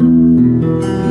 Música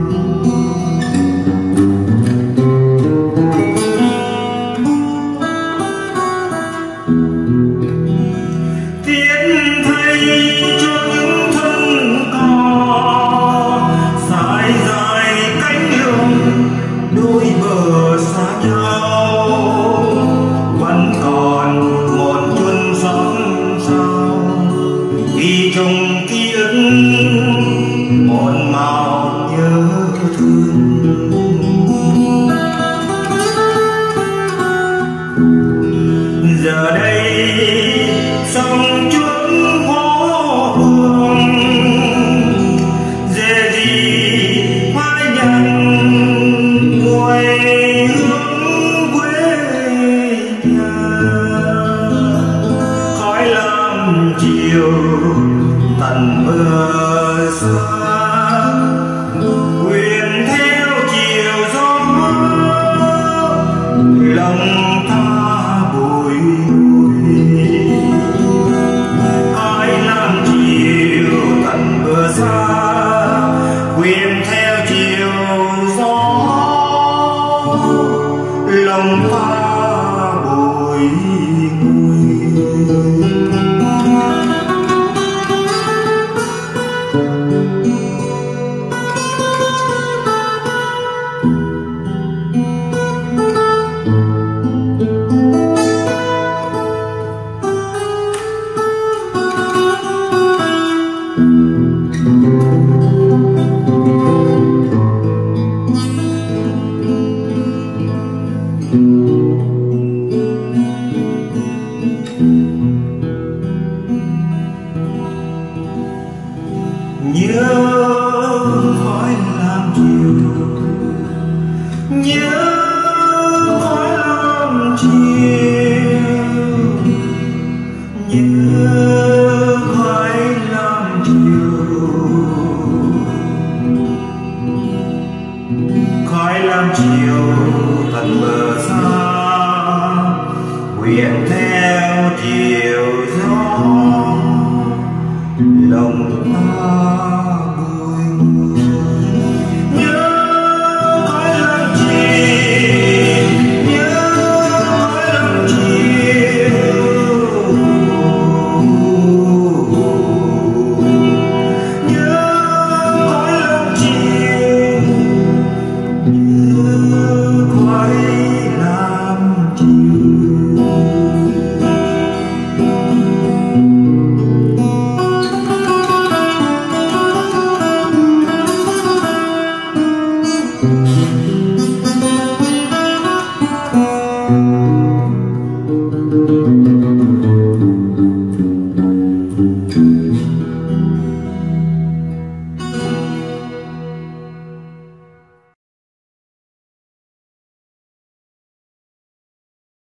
yêu tận mưa nguyện theo chiều gió.